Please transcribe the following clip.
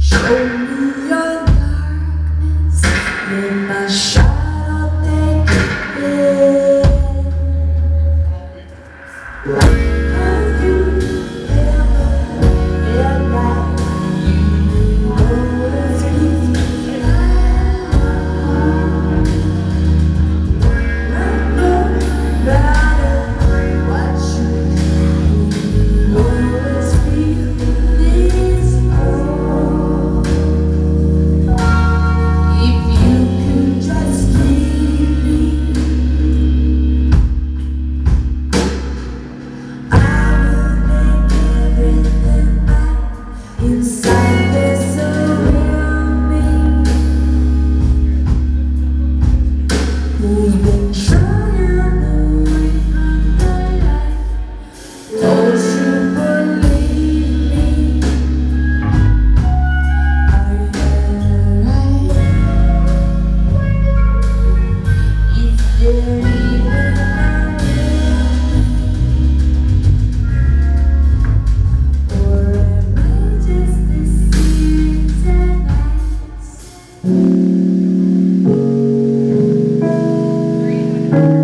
Show me your darkness in my shadow. Thank